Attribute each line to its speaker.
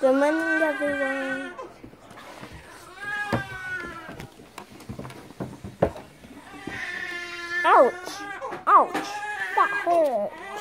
Speaker 1: Good morning, everyone. Ouch! Ouch! That hurt.